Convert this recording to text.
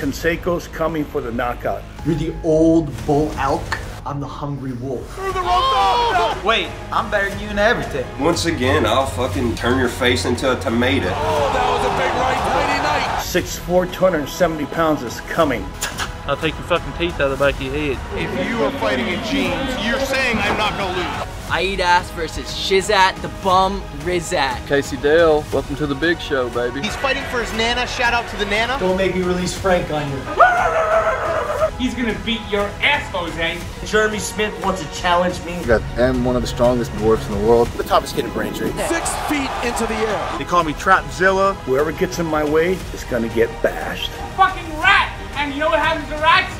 Canseco's coming for the knockout. You're the old bull elk. I'm the hungry wolf. Wait, I'm better than you in everything. Once again, I'll fucking turn your face into a tomato. Oh, that was a big right tighty night. 6'4", 270 pounds is coming. I'll take your fucking teeth out of the back of your head. If you are fighting in jeans, you're saying I'm not gonna lose. I eat ass versus Shizat the Bum Rizat. Casey Dale, welcome to the big show, baby. He's fighting for his nana. Shout out to the nana. Don't make me release Frank on you. He's gonna beat your ass, Jose. Jeremy Smith wants to challenge me. I am one of the strongest dwarfs in the world. The toughest kid in Braintree. Six feet into the air. They call me Trapzilla. Whoever gets in my way is gonna get bashed. Fucking rat! You know what happens to rats?